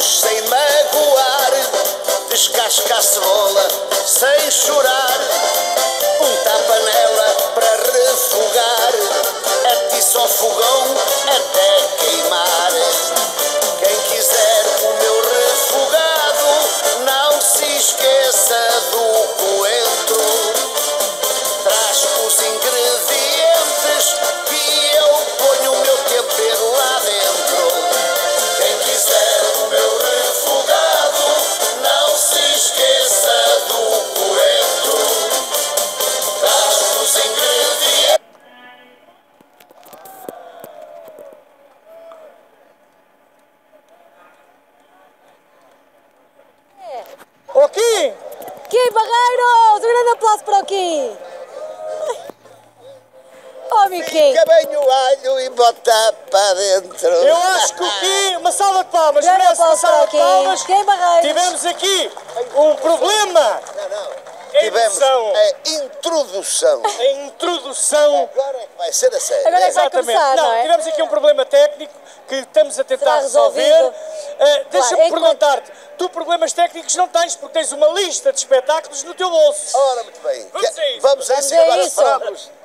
sem magoar, descasca a cebola sem chorar. Kim Barreiros! Um grande aplauso para o Kim! Oh, Kim! Fica bem o alho e bota para dentro. Eu acho que o Kim, uma salva de palmas, Grande merece uma salva de palmas. Kim Barreiros! Tivemos aqui um problema. Não, não. A Tivemos introdução. a introdução. A introdução. Agora é que vai ser a sério. Agora é que vai Exatamente. começar, não é? tivemos aqui um problema técnico que estamos a tentar Será resolver. Ah, Deixa-me enquanto- perguntar-te, tu problemas técnicos não tens porque tens uma lista de espetáculos no teu bolso. Ora, muito bem. Vamos a isso. Vamos a isso. Vamos a Agora isso. vamos